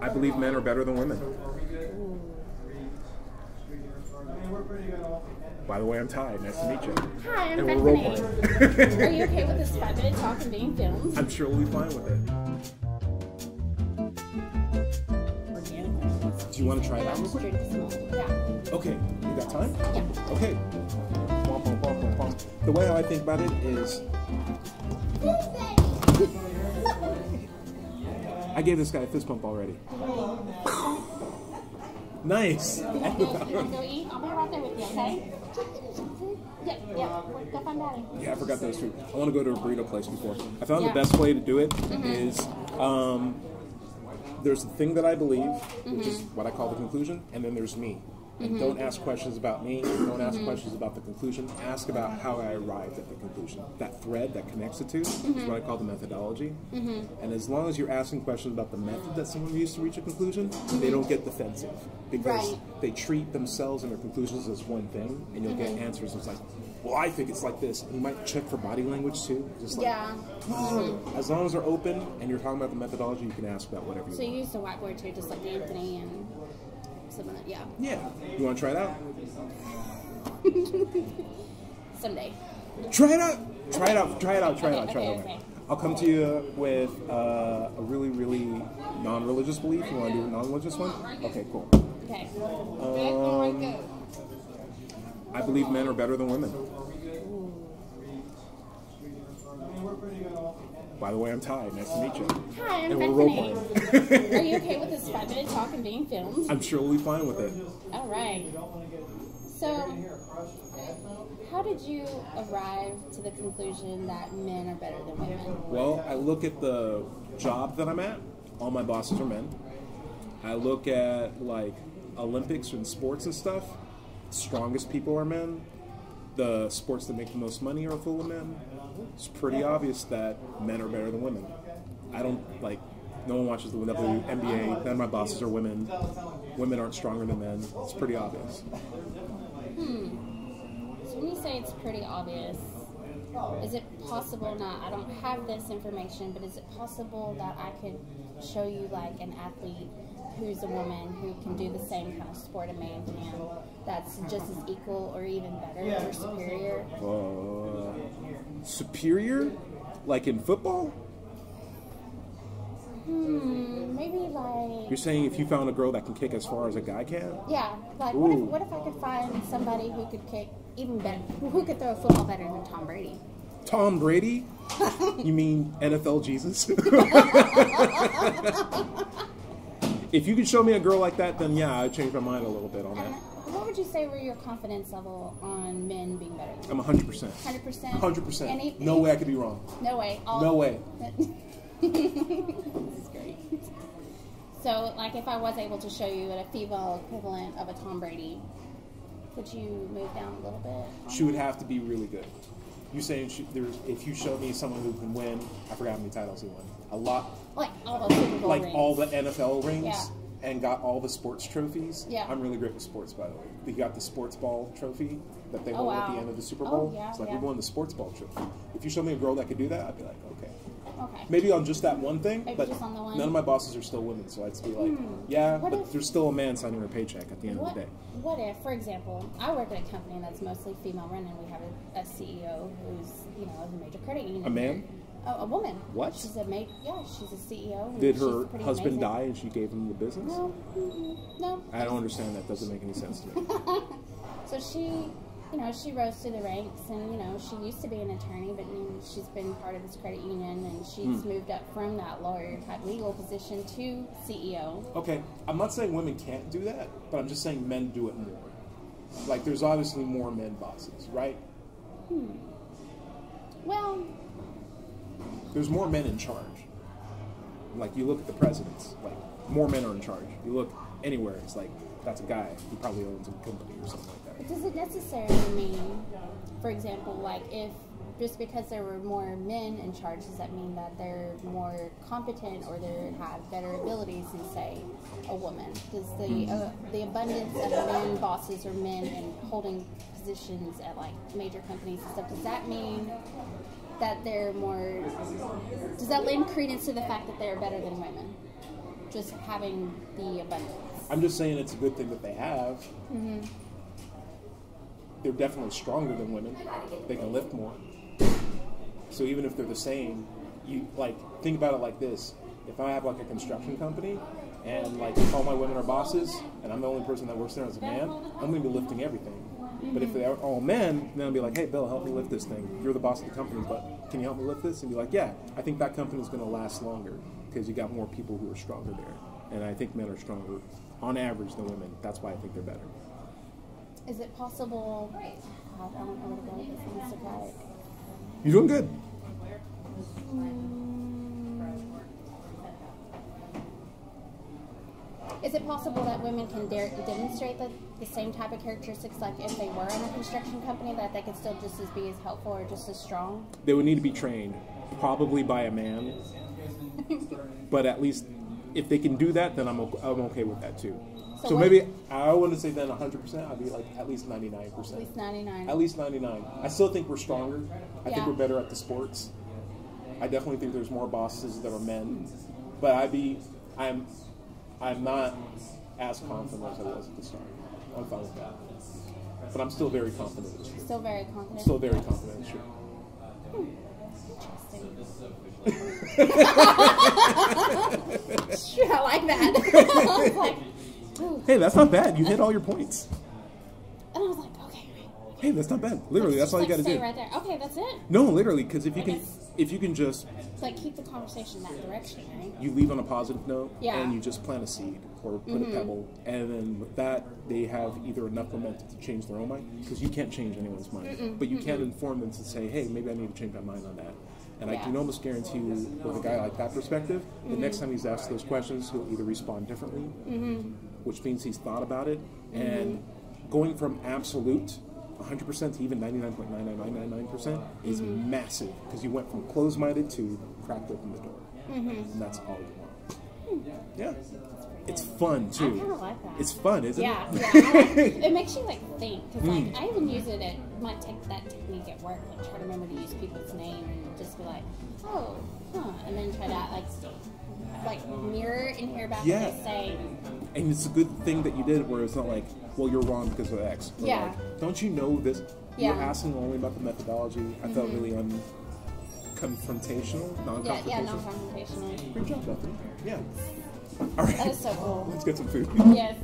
I believe men are better than women. By the way, I'm Ty. Nice to meet you. Hi, I'm And we're role Bethany. playing. Are you okay with this five minute talk and being filmed? I'm sure we'll be fine with it. Do you want to try it out? Yeah. Okay, you got time? Yeah. Okay. The way I think about it is, I gave this guy a fist bump already. Nice. Go, you wanna go eat? I'll be right there with you, okay? Yep, yep. Go find daddy. Yeah, I forgot those two. I want to go to a burrito place before. I found Yeah. the best way to do it is um, there's the thing that I believe, which is what I call the conclusion, and then there's me. And mm-hmm. don't ask questions about me. Don't ask mm-hmm. questions about the conclusion. Ask about how I arrived at the conclusion. That thread that connects the 2 is what mm-hmm. I call the methodology. And as long as you're asking questions about the method that someone used to reach a conclusion, they don't get defensive because Right. they treat themselves and their conclusions as one thing, and you'll get answers. It's like, well, I think it's like this. And you might check for body language too. Just like, Yeah. Hmm, as long as they're open and you're talking about the methodology, you can ask about whatever you want. So you use the whiteboard too, just like Anthony and some of that. Yeah. Yeah. You want to try it out? Someday. Try it out. Try it out. Try it out. Try it out. Okay, Try it out. okay. I'll come to you with uh, a really, really non-religious belief. You want to do a non-religious one? Okay, cool. Okay. Um, I believe men are better than women. By the way, I'm Ty. Nice to meet you. Hi, I'm And we're role Bethany. playing. Are you okay with this five minute talk and being filmed? I'm sure we'll be fine with it. All right. So, how did you arrive to the conclusion that men are better than women? Well, I look at the job that I'm at. All my bosses are men. I look at like Olympics and sports and stuff. Strongest people are men. The sports that make the most money are full of men. It's pretty obvious that men are better than women. I don't like. No one watches the WNBA. None of my bosses are women. Women aren't stronger than men. It's pretty obvious. Hmm. So when you say it's pretty obvious, is it possible not? I don't have this information, but is it possible that I could show you like an athlete who's a woman who can do the same kind of sport a man can, that's just as equal or even better or superior? Uh, superior, like in football. Hmm, maybe like You're saying if you found a girl that can kick as far as a guy can? yeah, like what if what if I could find somebody who could kick even better, who could throw a football better than Tom Brady? Tom Brady? you mean NFL Jesus? if you could show me a girl like that, then yeah, I'd change my mind a little bit on that. Would you say were your confidence level on men being better? I'm 100%. Hundred percent. 100%. No way I could be wrong. No way. All, No way. this is great. So, like, if I was able to show you a female equivalent of a Tom Brady, would you move down a little bit? She would have to be really good. You saying she, there's, if you show me someone who can win, I forgot how many titles he won. A lot, like all the Super Bowl like rings. all the NFL rings Yeah. And got all the sports trophies. Yeah. I'm really great with sports, by the way. We got the sports ball trophy that they Oh, won at the end of the Super Oh, Bowl. yeah, it's like yeah. we won the sports ball trophy. If you show me a girl that could do that, I'd be like, okay. Okay. Maybe on just that one thing, Maybe but just on the one? Hmm. none of my bosses are still women, so I'd be like, yeah, What but if- there's still a man signing her paycheck at the end What, of the day. what if, for example, I work at a company that's mostly female run, and we have a, a CEO who's, you know, a major credit union. A man? A, a woman. What? She's a ma- yeah, she's a CEO. Did her husband amazing. die and she gave him the business? No, mm-mm, no. I don't understand that. Doesn't make any sense to me. So she, you know, she rose through the ranks, and you know, she used to be an attorney, but you know, she's been part of this credit union, and she's Hmm. moved up from that lawyer type legal position to CEO. Okay, I'm not saying women can't do that, but I'm just saying men do it more. Like, there's obviously more men bosses, right? Hmm. Well, There's more men in charge. Like, you look at the presidents, like, more men are in charge. You look anywhere, it's like, that's a guy who probably owns a company or something like that. but does it necessarily mean, for example, like if just because there were more men in charge, does that mean that they're more competent or they have better abilities than, say, a woman? Does the uh, the abundance of men bosses or men in holding positions at like major companies and stuff, does that mean that they're more? Does that lend credence to the fact that they're better than women? just having the abundance. I'm just saying it's a good thing that they have. Mm-hmm. They're definitely stronger than women. They can lift more. So even if they're the same, you like think about it like this: if I have like a construction company and like all my women are bosses and I'm the only person that works there as a man, I'm going to be lifting everything. But if mm-hmm. they're all men, then I'll be like, hey, Bill, help me lift this thing. You're the boss of the company, but can you help me lift this? And be like, yeah, I think that company is going to last longer because you got more people who are stronger there. And I think men are stronger on average than women. That's why I think they're better. Is it possible? I don't know where to go with this on Socratic. You're doing good. Is it possible that women can dare, demonstrate the, the same type of characteristics, like if they were in a construction company, that they could still just as be as helpful or just as strong? They would need to be trained, probably by a man. but at least if they can do that, then I'm okay, I'm okay with that too. So So, maybe I wouldn't say then 100%. I'd be like at least 99%. At least 99. At least 99. I still think we're stronger. I Yeah. think we're better at the sports. I definitely think there's more bosses that are men. But I'd be, I'm, I'm not as confident as I was at the start. I'm fine with that. But I'm still very confident. Still very confident. Still very confident. True. Interesting. I like that. I like. Hey, that's not bad. You hit all your points. And I was like, okay. Hey, that's not bad. Literally, that's all you got to do. right there. Okay, that's it. No, literally, because if you I can, guess- if you can just It's like keep the conversation that direction, right? you leave on a positive note Yeah. Mm-hmm. and you just plant a seed or put a mm-hmm. pebble. And then with that they have either enough momentum to change their own mind because you can't change anyone's mind. But you can inform them to say hey maybe i need to change my mind on that. And i can almost guarantee you with a guy like that perspective the mm-hmm. next time he's asked those questions he'll either respond differently mm-hmm. which means he's thought about it. And going from absolute 100% to even 99.99999% is massive because you went from closed-minded to cracked open the door and that's all you want. Yeah. It's fun I too. kind of like that. It's fun, isn't yeah, it? yeah. Like, it makes you like think like Mm. I even use it at my take that technique at work, like try to remember to use people's name and just be like, oh, huh, and then try to like like mirror and hear back Yeah. what they say. And it's a good thing that you did where it's not like, well, you're wrong because of X. Yeah. Like, don't you know this? Yeah. You're asking only about the methodology. I felt mm-hmm. really un confrontational, Yeah, yeah, non-confrontational. non-confrontational. Great job, Bethany. Yeah. All right. That is so cool. Let's get some food. Yes.